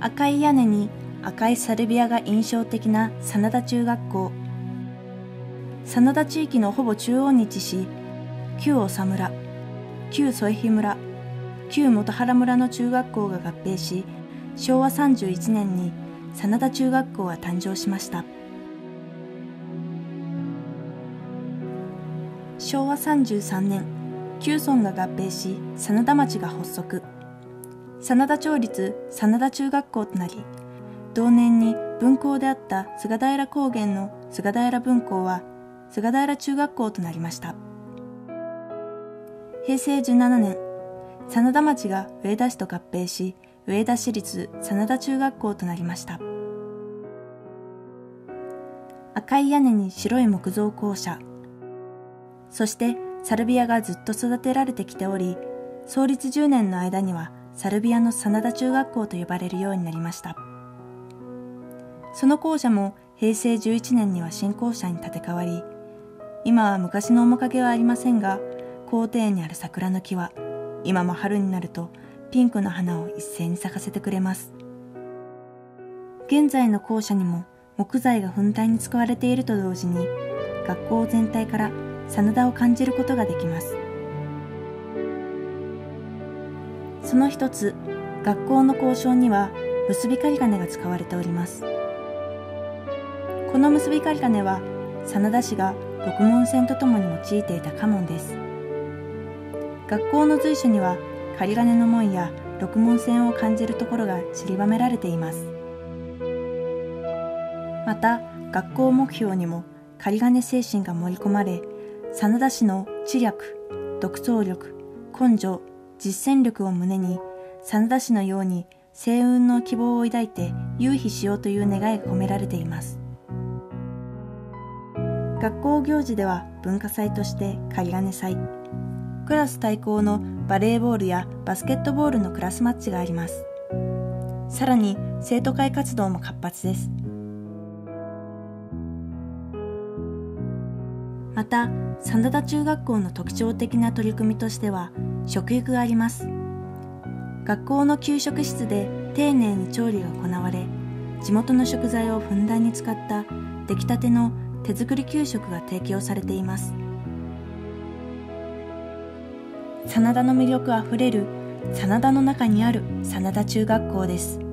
赤い屋根に赤いサルビアが印象的な真田中学校。真田地域のほぼ中央に位置し旧長村旧添肥村旧元原村の中学校が合併し昭和31年に真田中学校は誕生しました。昭和33年旧村が合併し真田町が発足。真田町立真田中学校となり同年に分校であった菅平高原の菅平分校は菅平中学校となりました。平成17年真田町が上田市と合併し上田市立真田中学校となりました。赤い屋根に白い木造校舎そしてサルビアがずっと育てられてきており創立10年の間にはサルビアの真田中学校と呼ばれるようになりました。その校舎も平成11年には新校舎に建て替わり今は昔の面影はありませんが校庭にある桜の木は今も春になるとピンクの花を一斉に咲かせてくれます。現在の校舎にも木材がふんだんに使われていると同時に学校全体から真田を感じることができます。その一つ学校の校章には結び針金が使われております。この結び針金は真田氏が六門線とともに用いていた家紋です。学校の随所には針金の門や六門線を感じるところが散りばめられています。また学校目標にも仮金精神が盛り込まれ真田氏の知略独創力根性実践力を胸に真田氏のように星雲の希望を抱いて夕日しようという願いが込められています。学校行事では文化祭として仮金祭。クラス対抗のバレーボールやバスケットボールのクラスマッチがあります。さらに生徒会活動も活発です。また真田中学校の特徴的な取り組みとしては食育があります。学校の給食室で丁寧に調理が行われ地元の食材をふんだんに使った出来たての手作り給食が提供されています。真田の魅力あふれる真田の中にある真田中学校です。